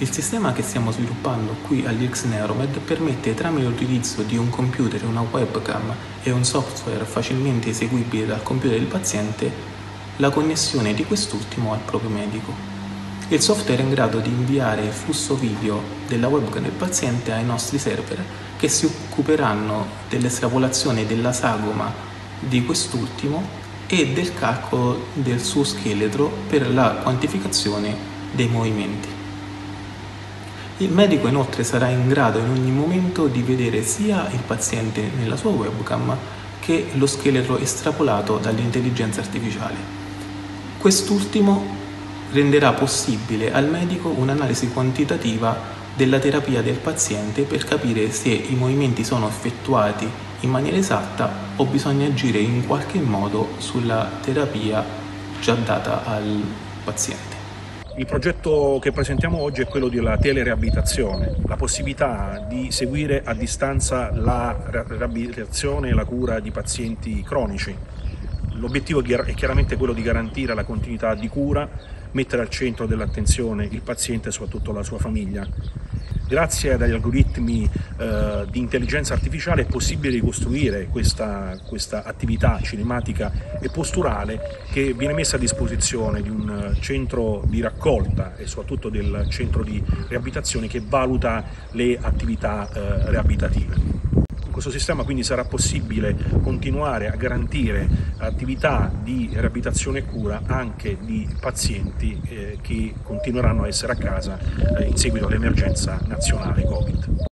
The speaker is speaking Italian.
Il sistema che stiamo sviluppando qui all'IRX Neuromed permette tramite l'utilizzo di un computer, una webcam e un software facilmente eseguibile dal computer del paziente la connessione di quest'ultimo al proprio medico. Il software è in grado di inviare il flusso video della webcam del paziente ai nostri server che si occuperanno dell'estrapolazione della sagoma di quest'ultimo e del calcolo del suo scheletro per la quantificazione dei movimenti. Il medico inoltre sarà in grado in ogni momento di vedere sia il paziente nella sua webcam che lo scheletro estrapolato dall'intelligenza artificiale. Quest'ultimo renderà possibile al medico un'analisi quantitativa della terapia del paziente per capire se i movimenti sono effettuati in maniera esatta o bisogna agire in qualche modo sulla terapia già data al paziente. Il progetto che presentiamo oggi è quello della telereabilitazione, la possibilità di seguire a distanza la riabilitazione e la cura di pazienti cronici. L'obiettivo è chiaramente quello di garantire la continuità di cura, mettere al centro dell'attenzione il paziente e soprattutto la sua famiglia. Grazie agli algoritmi eh, di intelligenza artificiale è possibile ricostruire questa, questa, attività cinematica e posturale che viene messa a disposizione di un centro di raccolta e soprattutto del centro di riabilitazione che valuta le attività eh, riabilitative. Questo sistema quindi sarà possibile continuare a garantire attività di riabilitazione e cura anche di pazienti eh, che continueranno a essere a casa eh, in seguito all'emergenza nazionale Covid.